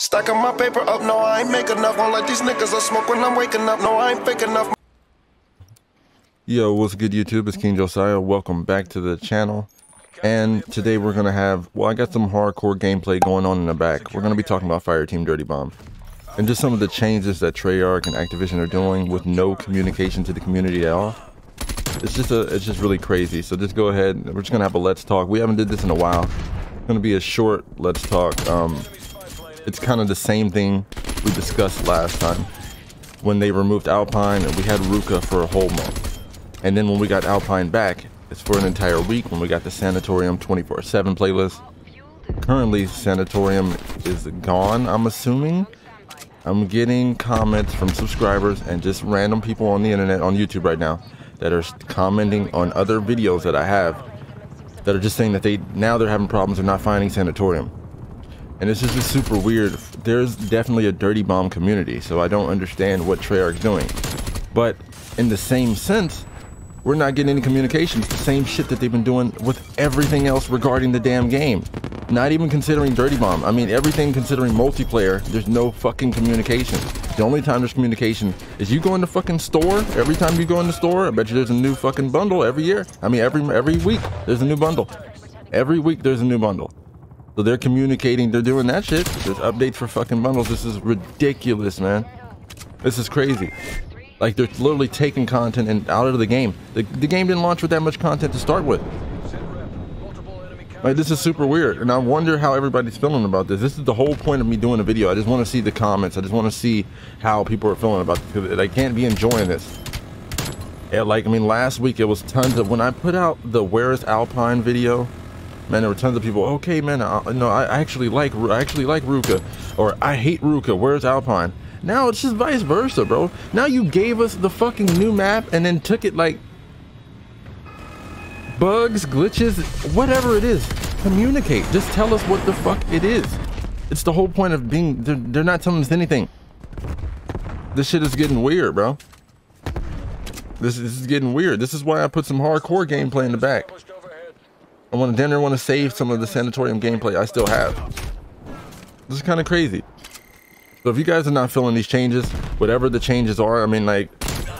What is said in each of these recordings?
Stacking my paper up, no, I ain't make enough. Won't let these niggas I smoke when I'm waking up. No, I ain't fake enough. Yo, what's good YouTube? It's King Josiah. Welcome back to the channel. And today we're to have, well, I got some hardcore gameplay going on in the back. We're to be talking about Fireteam Dirty Bomb. And just some of the changes that Treyarch and Activision are doing with no communication to the community at all. It's just a, it's just really crazy. So just go ahead. We're just to have a let's talk. We haven't did this in a while. It's to be a short let's talk. Um, it's kind of the same thing we discussed last time when they removed Alpine and we had Ruka for a whole month. And then when we got Alpine back, it's for an entire week when we got the Sanatorium 24-7 playlist. Currently, Sanatorium is gone, I'm assuming. I'm getting comments from subscribers and just random people on the internet, on YouTube right now, that are commenting on other videos that I have that are just saying that they now they're having problems, they're not finding Sanatorium and this is just super weird. There's definitely a dirty bomb community, so I don't understand what Treyarch's doing. But in the same sense, we're not getting any communications. The same shit that they've been doing with everything else regarding the damn game. Not even considering Dirty Bomb. I mean, everything considering multiplayer, there's no fucking communication. The only time there's communication is you go in the fucking store. Every time you go in the store, I bet you there's a new fucking bundle every year. I mean, every every week there's a new bundle. Every week there's a new bundle. So they're communicating, they're doing that shit. There's updates for fucking bundles. This is ridiculous, man. This is crazy. Like they're literally taking content and out of the game. The, the game didn't launch with that much content to start with. Like this is super weird, and I wonder how everybody's feeling about this. This is the whole point of me doing a video. I just want to see the comments. I just want to see how people are feeling about this. They can't be enjoying this. Yeah, like I mean, last week it was tons of when I put out the "Where is Alpine" video man, there were tons of people. Okay, man, uh, I, no, I actually like I actually like Ruka, or I hate Ruka. Where's Alpine? Now it's just vice versa, bro. Now you gave us the fucking new map and then took it like bugs, glitches, whatever it is. Communicate. Just tell us what the fuck it is. It's the whole point of being. They're, they're not telling us anything. This shit is getting weird, bro. This, this is getting weird. This is why I put some hardcore gameplay in the back. I want to then want to save some of the sanatorium gameplay I still have. This is kind of crazy. So if you guys are not feeling these changes, whatever the changes are, I mean like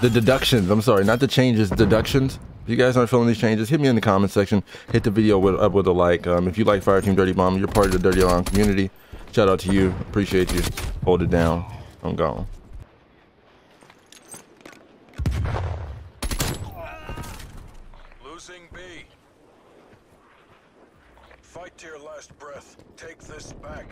the deductions, I'm sorry, not the changes, deductions. If you guys aren't feeling these changes, hit me in the comment section. Hit the video with, up with a like. Um, if you like Fireteam Dirty Bomb, you're part of the Dirty Bomb community. Shout out to you. Appreciate you. Hold it down. I'm gone. Fight to your last breath. Take this back.